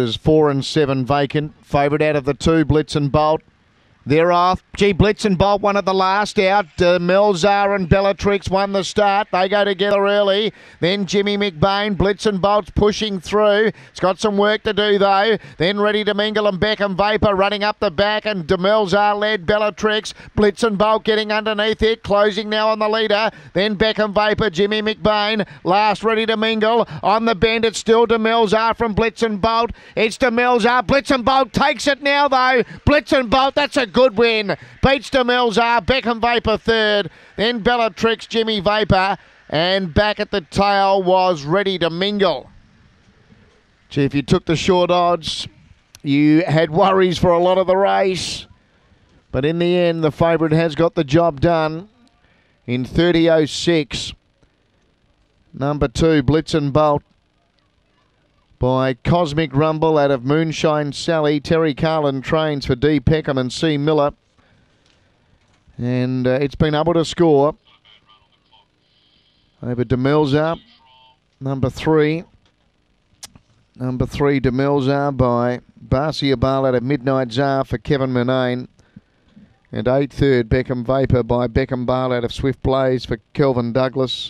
There's four and seven vacant. Favourite out of the two, Blitz and Bolt. They're off. Gee, Blitz and Bolt one of the last out. Uh, Melzar and Bellatrix won the start. They go together early. Then Jimmy McBain, Blitz and Bolt's pushing through. It's got some work to do though. Then Ready to Mingle and Beckham Vapor running up the back and Demelzar led Bellatrix. Blitz and Bolt getting underneath it. Closing now on the leader. Then Beckham Vapor, Jimmy McBain. Last Ready to Mingle. On the bend, it's still Demelzar from Blitz and Bolt. It's Demelzar. Blitz and Bolt takes it now though. Blitz and Bolt, that's a good win. Beats Demelzar, Beckham Vapor third, then Bellatrix, Jimmy Vapor, and back at the tail was Ready to Mingle. Gee, if you took the short odds, you had worries for a lot of the race. But in the end, the favourite has got the job done in 30.06. Number two, Blitz and Bolt by Cosmic Rumble out of Moonshine Sally. Terry Carlin trains for D. Peckham and C. Miller. And uh, it's been able to score over Demelzar, number three. Number three, Demelzar by Barcia Bale out of Midnight Czar for Kevin Murnane. And eight third, Beckham Vapor by Beckham Bale out of Swift Blaze for Kelvin Douglas.